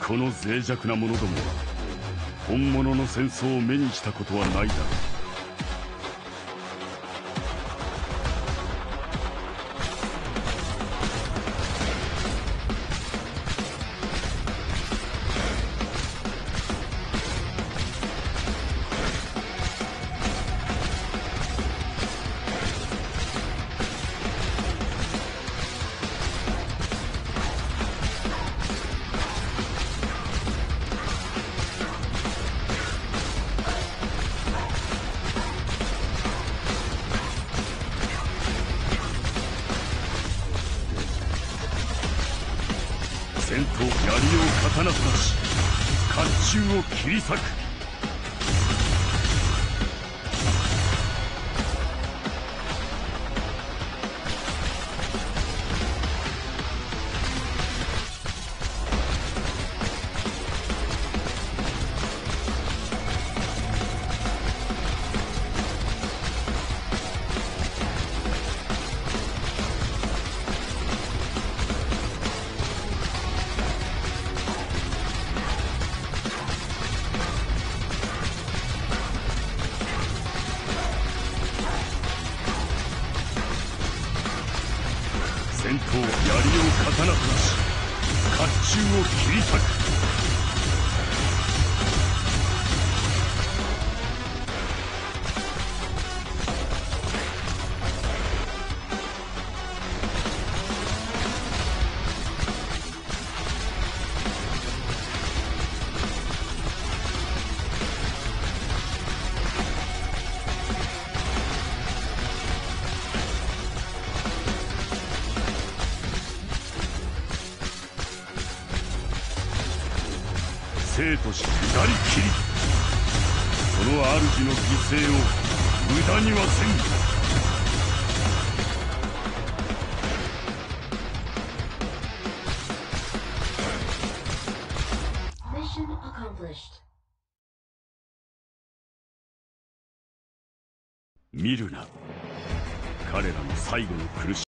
この脆弱な者どもは本物の戦争を目にしたことはないだろう。戦闘槍を刀となし甲冑を切り裂く。と槍を刀となし甲冑を切り裂く。生とし下りその主の犠牲を無駄にはせん.見るな。彼らの最後の苦しみ